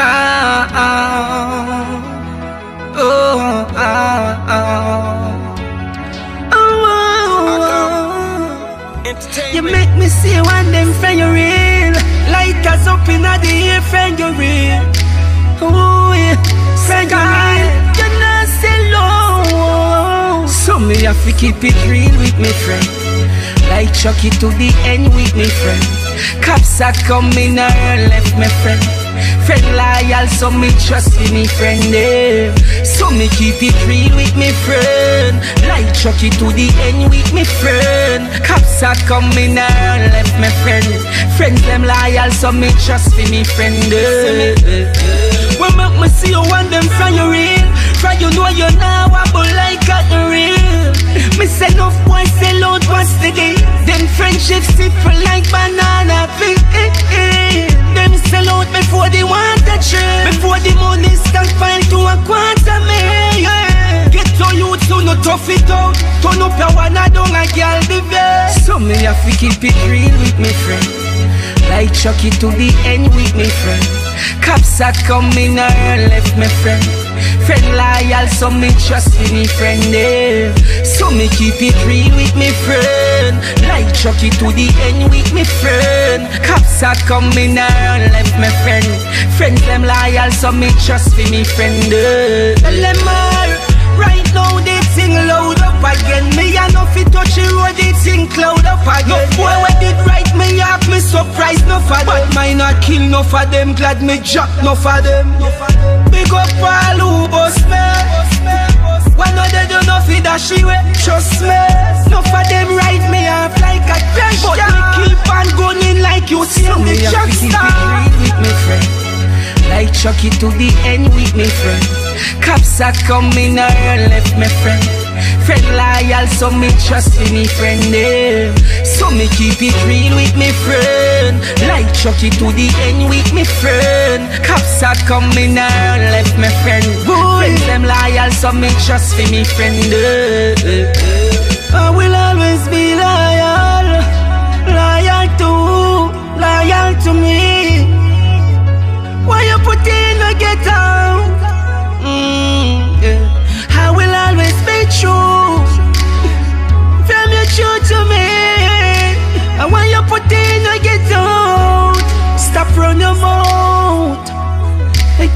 Oh, oh, oh. You make me see one them friend you real. Light us up in the air friend you real. Oh yeah, friend you real. You not say low So me have to keep it real with me friend Like Chucky to the end with me friend. Cops are coming and left me friend. Friend loyal, so me trust in me friend eh. So me keep it real with me friend. Like Chucky to the end with me friend. Cops are coming and left me friend. Friends them loyal, so me trust in me friend eh. When make me see you want them from you real From you know you now Friendships simple like banana peel Them sell out before they want the trip Before the money stockpile to a quarter mil yeah. Get to you to no tough it out. Turn up your one I don't a girl the best. So me have to keep it real with me friend. Like Chucky to the end with me friend. Cops are coming and left me friend Friend loyal so me trust in me friend eh. So me keep it real with me friend. Like Chucky to the end with me friend. Cops are coming and left me friend. Friends them loyal so me trust in me friend them all Right now they sing loud up again. Me a no fit touch the road they sing cloud up again no for them. But mine not kill no for them. Glad me drop no for them. Big up all who bust me. When no they do no fit that she way Trust me. No for them ride me off like a crash But me keep on gunning like you see me track star. with me friend. Like Chucky to the end with me friend. Cops are coming and left me friend Friend loyal so me trust in me friend eh. So me keep it real with me friend Like Chucky to the end with me friend Cops are coming and left me friend Friends them loyal so me trust in me friend eh.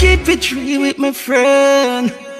Keep it real with my friend.